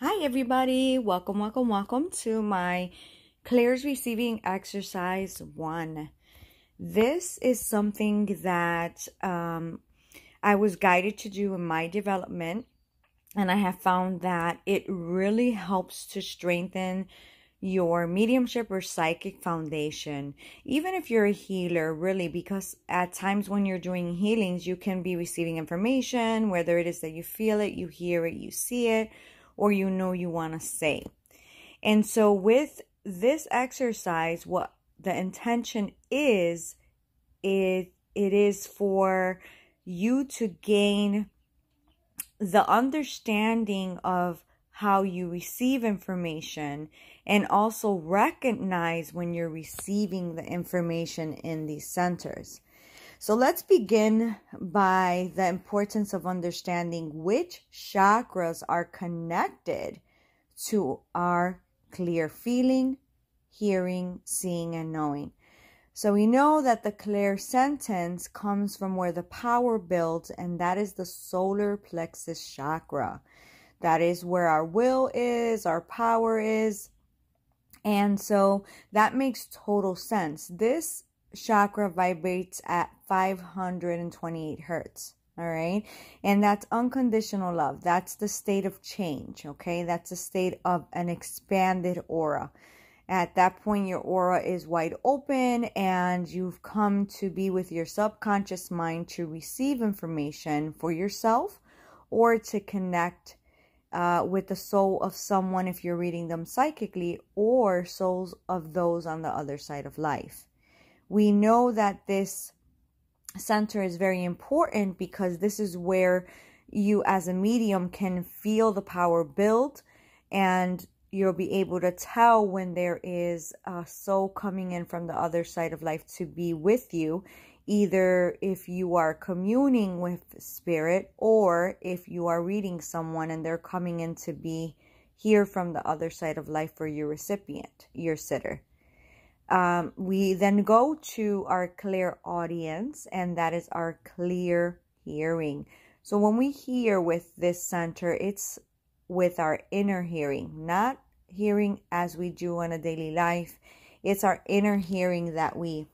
Hi, everybody. Welcome, welcome, welcome to my Clairs Receiving Exercise 1. This is something that um, I was guided to do in my development, and I have found that it really helps to strengthen your mediumship or psychic foundation. Even if you're a healer, really, because at times when you're doing healings, you can be receiving information, whether it is that you feel it, you hear it, you see it, or you know you want to say. And so, with this exercise, what the intention is, it, it is for you to gain the understanding of how you receive information and also recognize when you're receiving the information in these centers. So let's begin by the importance of understanding which chakras are connected to our clear feeling, hearing, seeing, and knowing. So we know that the clairsentience comes from where the power builds, and that is the solar plexus chakra. That is where our will is, our power is. And so that makes total sense. This chakra vibrates at 528 hertz. All right. And that's unconditional love. That's the state of change. Okay. That's a state of an expanded aura. At that point, your aura is wide open and you've come to be with your subconscious mind to receive information for yourself or to connect uh, with the soul of someone if you're reading them psychically or souls of those on the other side of life. We know that this center is very important because this is where you as a medium can feel the power build and you'll be able to tell when there is a soul coming in from the other side of life to be with you either if you are communing with spirit or if you are reading someone and they're coming in to be here from the other side of life for your recipient, your sitter. Um, we then go to our clairaudience, and that is our clear hearing. So when we hear with this center, it's with our inner hearing, not hearing as we do in a daily life. It's our inner hearing that we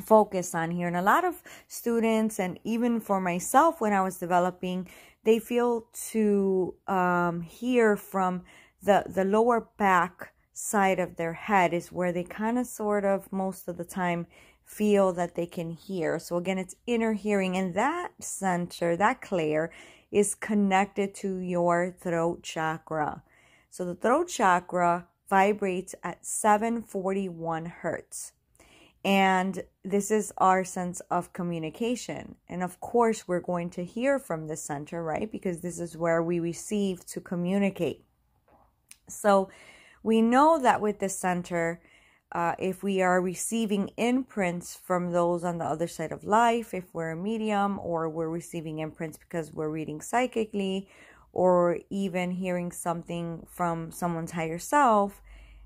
focus on here. And a lot of students, and even for myself when I was developing, they feel to um, hear from the, the lower back side of their head is where they kind of sort of most of the time feel that they can hear. So again, it's inner hearing and that center, that clair is connected to your throat chakra. So the throat chakra vibrates at 741 hertz. And this is our sense of communication. And of course, we're going to hear from the center, right? Because this is where we receive to communicate. So we know that with the center, uh, if we are receiving imprints from those on the other side of life, if we're a medium or we're receiving imprints because we're reading psychically or even hearing something from someone's higher self,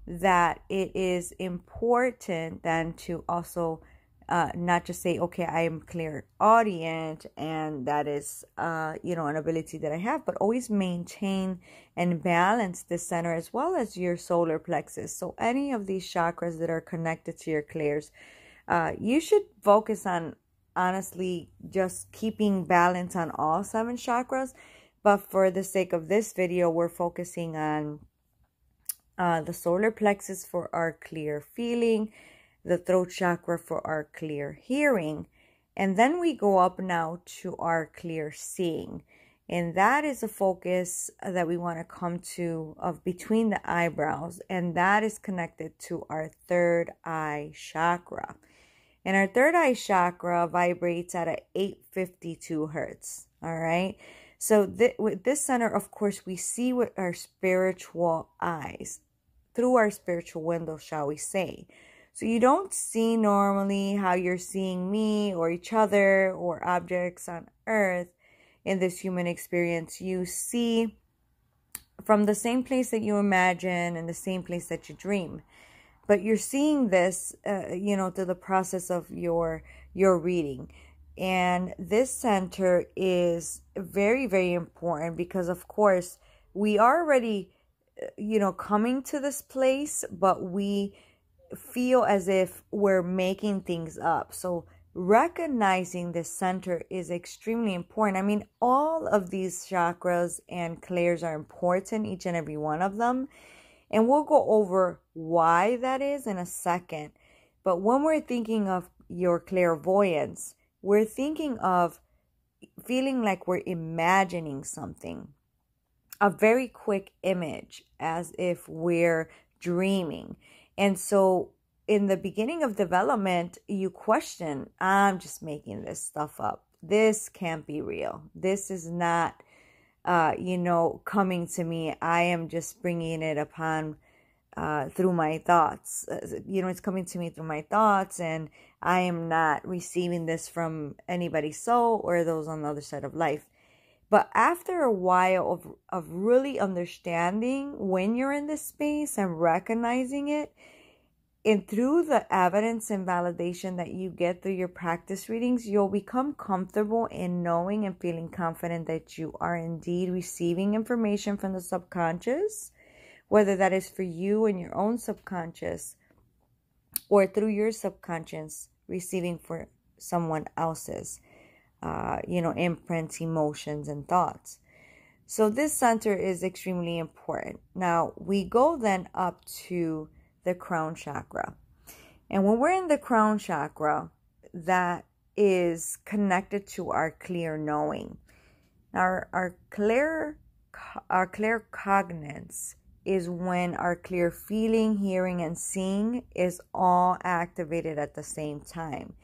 that it is important then to also uh, not just say, okay, I am clairaudient and that is, uh, you know, an ability that I have, but always maintain and balance the center as well as your solar plexus. So any of these chakras that are connected to your clairs, uh, you should focus on honestly just keeping balance on all seven chakras. But for the sake of this video, we're focusing on uh, the solar plexus for our clear feeling, the throat chakra for our clear hearing. And then we go up now to our clear seeing. And that is a focus that we want to come to of between the eyebrows. And that is connected to our third eye chakra. And our third eye chakra vibrates at a 852 hertz. All right. So th- with this center, of course, we see with our spiritual eyes through our spiritual window, shall we say. So you don't see normally how you're seeing me or each other or objects on earth in this human experience. You see from the same place that you imagine and the same place that you dream. But you're seeing this, uh, you know, through the process of your your reading. And this center is very, very important because, of course, we are already, you know, coming to this place, but we feel as if we're making things up. So, recognizing the center is extremely important. I mean, all of these chakras and clairs are important, each and every one of them. And we'll go over why that is in a second. But when we're thinking of your clairvoyance, we're thinking of feeling like we're imagining something, a very quick image, as if we're dreaming. And so in the beginning of development, you question, I'm just making this stuff up. This can't be real. This is not, uh, you know, coming to me. I am just bringing it upon uh, through my thoughts. You know, it's coming to me through my thoughts, and I am not receiving this from anybody's soul or those on the other side of life. But after a while of, of really understanding when you're in this space and recognizing it, and through the evidence and validation that you get through your practice readings, you'll become comfortable in knowing and feeling confident that you are indeed receiving information from the subconscious, whether that is for you and your own subconscious or through your subconscious receiving for someone else's, uh, you know, imprints, emotions, and thoughts. So this center is extremely important. Now we go then up to the crown chakra. And when we're in the crown chakra, that is connected to our clear knowing. Our our clear our claircognizance is when our clear feeling, hearing, and seeing is all activated at the same time.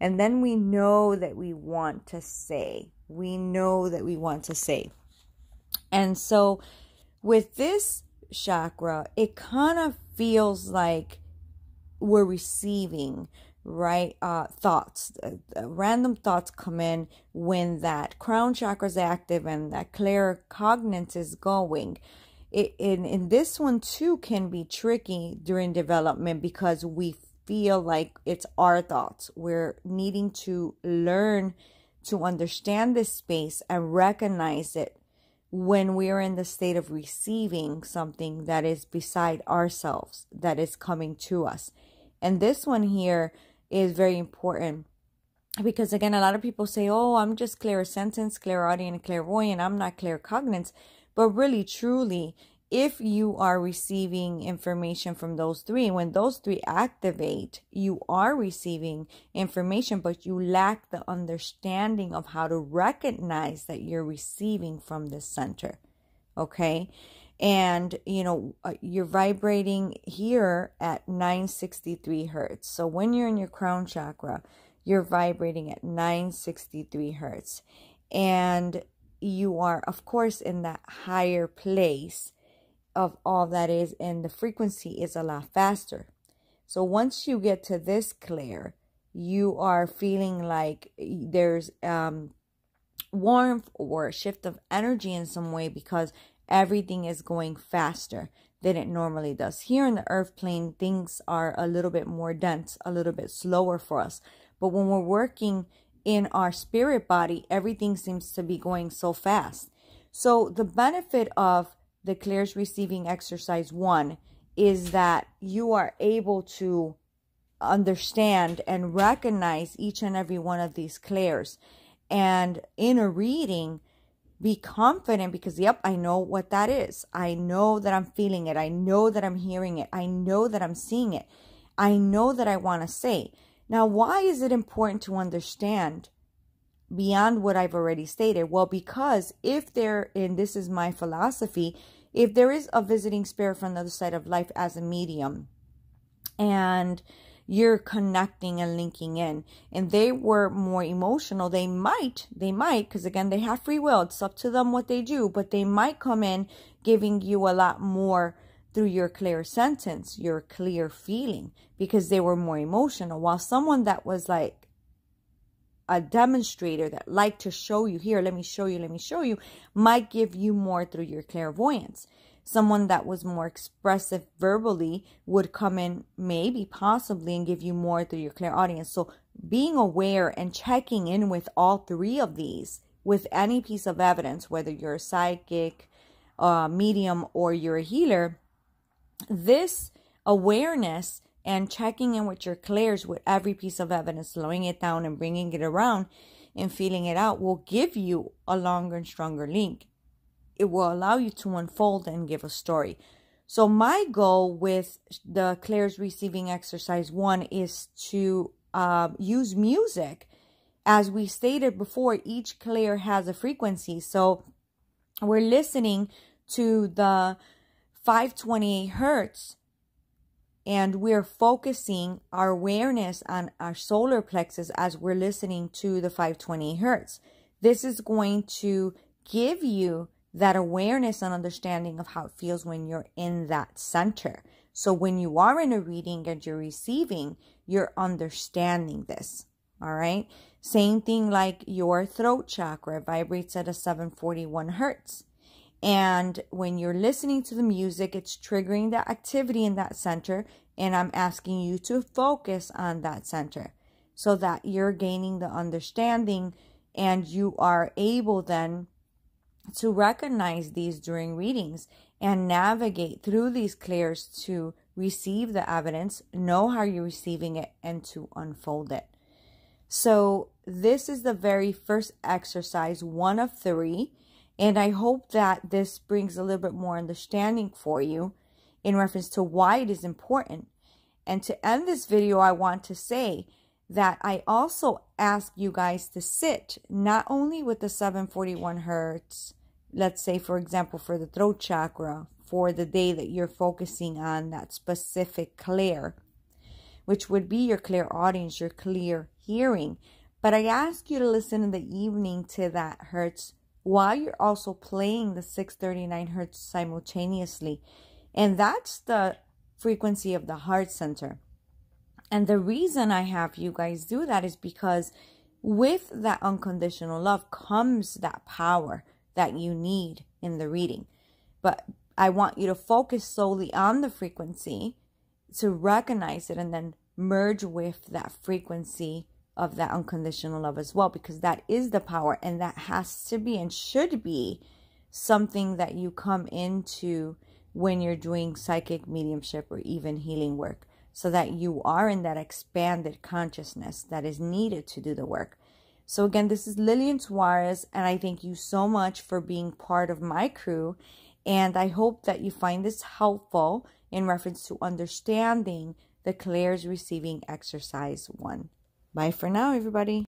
And then we know that we want to say. We know that we want to say. And so with this chakra, it kind of feels like we're receiving right uh thoughts uh, uh, random thoughts come in when that crown chakra is active and that claircognizance is going it in in this one too can be tricky during development because we feel like it's our thoughts we're needing to learn to understand this space and recognize it when we are in the state of receiving something that is beside ourselves, that is coming to us. And this one here is very important because, again, a lot of people say, Oh, I'm just clairsentient, clairaudient, clairvoyant, I'm not claircognizant. But really, truly, if you are receiving information from those three, when those three activate, you are receiving information, but you lack the understanding of how to recognize that you're receiving from this center. Okay. And, you know, uh, you're vibrating here at 963 hertz. So when you're in your crown chakra, you're vibrating at 963 hertz. And you are, of course, in that higher place of all that is and the frequency is a lot faster. So once you get to this clear, you are feeling like there's um, warmth or a shift of energy in some way because everything is going faster than it normally does. Here in the earth plane, things are a little bit more dense, a little bit slower for us. But when we're working in our spirit body, everything seems to be going so fast. So the benefit of the clairs receiving exercise one is that you are able to understand and recognize each and every one of these clairs. And in a reading, be confident because, yep, I know what that is. I know that I'm feeling it. I know that I'm hearing it. I know that I'm seeing it. I know that I want to say. Now, why is it important to understand beyond what I've already stated? Well, because if there, and this is my philosophy, if there is a visiting spirit from the other side of life as a medium and you're connecting and linking in and they were more emotional they might they might because again they have free will. It's up to them what they do but they might come in giving you a lot more through your clairsentience your clear feeling because they were more emotional. While someone that was like a demonstrator that like to show you here let me show you let me show you might give you more through your clairvoyance. Someone that was more expressive verbally would come in maybe possibly and give you more through your clairaudience. So being aware and checking in with all three of these with any piece of evidence whether you're a psychic uh, medium or you're a healer this awareness and checking in with your clairs with every piece of evidence slowing it down and bringing it around and feeling it out will give you a longer and stronger link it will allow you to unfold and give a story. So my goal with the Clairs Receiving Exercise 1 is to uh, use music. As we stated before, each clair has a frequency. So we're listening to the 528 hertz and we're focusing our awareness on our solar plexus as we're listening to the 528 hertz. This is going to give you that awareness and understanding of how it feels when you're in that center. So when you are in a reading and you're receiving, you're understanding this. All right. Same thing like your throat chakra vibrates at a 741 hertz. And when you're listening to the music, it's triggering the activity in that center. And I'm asking you to focus on that center so that you're gaining the understanding and you are able then to recognize these during readings and navigate through these clairs to receive the evidence, know how you're receiving it, and to unfold it. So, this is the very first exercise, one of three. And I hope that this brings a little bit more understanding for you in reference to why it is important. And to end this video, I want to say that I also ask you guys to sit not only with the 741 hertz let's say, for example, for the throat chakra, for the day that you're focusing on that specific clear, which would be your clairaudience, your clear hearing. But I ask you to listen in the evening to that hertz while you're also playing the 639 hertz simultaneously. And that's the frequency of the heart center. And the reason I have you guys do that is because with that unconditional love comes that power that you need in the reading. But I want you to focus solely on the frequency to recognize it and then merge with that frequency of that unconditional love as well, because that is the power and that has to be and should be something that you come into when you're doing psychic mediumship or even healing work so that you are in that expanded consciousness that is needed to do the work. So, again, this is Lillian Suarez, and I thank you so much for being part of my crew. And I hope that you find this helpful in reference to understanding the Clairs Receiving Exercise 1. Bye for now, everybody.